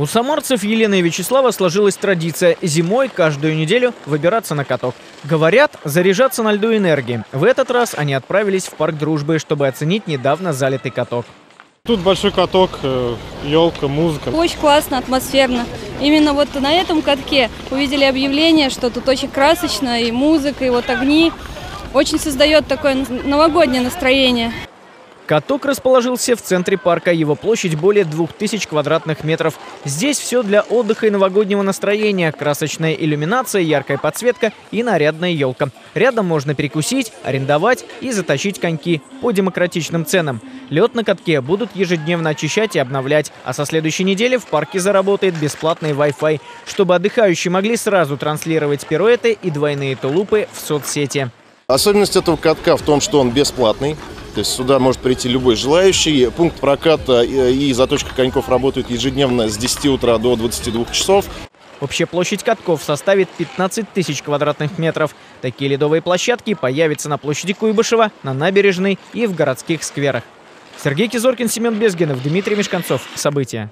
У самарцев Елены и Вячеслава сложилась традиция зимой каждую неделю выбираться на каток. Говорят, заряжаться на льду энергии. В этот раз они отправились в парк дружбы, чтобы оценить недавно залитый каток. Тут большой каток, елка, музыка. Очень классно, атмосферно. Именно вот на этом катке увидели объявление, что тут очень красочно, и музыка, и вот огни. Очень создает такое новогоднее настроение. Каток расположился в центре парка. Его площадь более 2000 квадратных метров. Здесь все для отдыха и новогоднего настроения. Красочная иллюминация, яркая подсветка и нарядная елка. Рядом можно перекусить, арендовать и затащить коньки по демократичным ценам. Лед на катке будут ежедневно очищать и обновлять. А со следующей недели в парке заработает бесплатный Wi-Fi, чтобы отдыхающие могли сразу транслировать пируэты и двойные тулупы в соцсети. Особенность этого катка в том, что он бесплатный. То есть сюда может прийти любой желающий. Пункт проката и заточка коньков работают ежедневно с 10 утра до 22 часов. Общая площадь катков составит 15 тысяч квадратных метров. Такие ледовые площадки появятся на площади Куйбышева, на набережной и в городских скверах. Сергей Кизоркин, Семен Безгинов, Дмитрий Мешканцов. События.